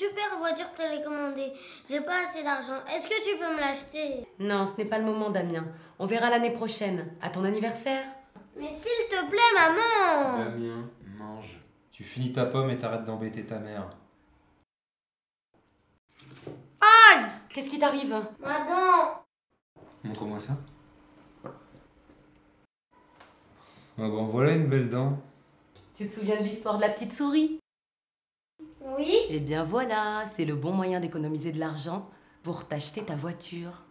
super voiture télécommandée. J'ai pas assez d'argent. Est-ce que tu peux me l'acheter? Non, ce n'est pas le moment, Damien. On verra l'année prochaine, à ton anniversaire. Mais s'il te plaît, maman Damien. Tu finis ta pomme et t'arrêtes d'embêter ta mère. Aïe Qu'est-ce qui t'arrive? Maman Montre-moi ça. Ah bon, voilà une belle dent. Tu te souviens de l'histoire de la petite souris? Oui Eh bien voilà, c'est le bon moyen d'économiser de l'argent pour t'acheter ta voiture.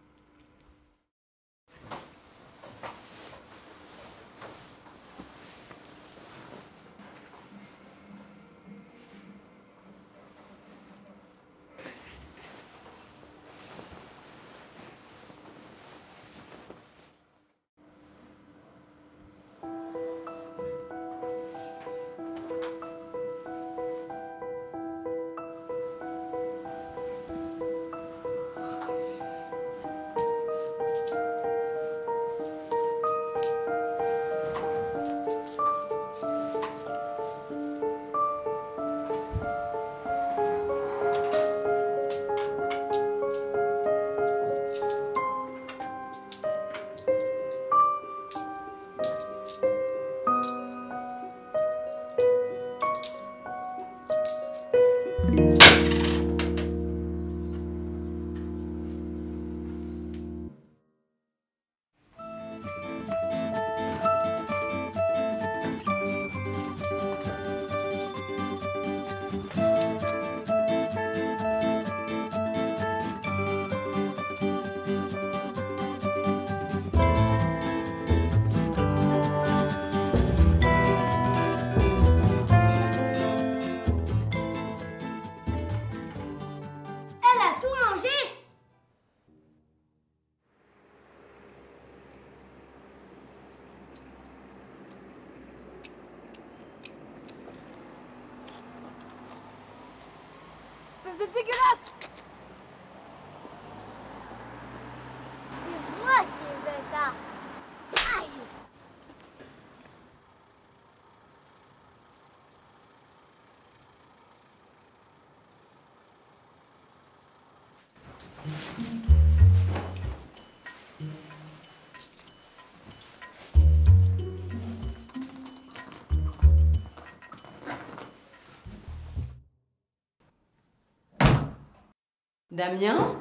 Hazırda Güraz. Damien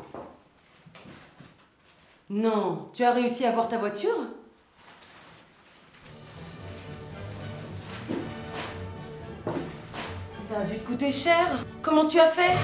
Non, tu as réussi à avoir ta voiture? Ça a dû te coûter cher. Comment tu as fait?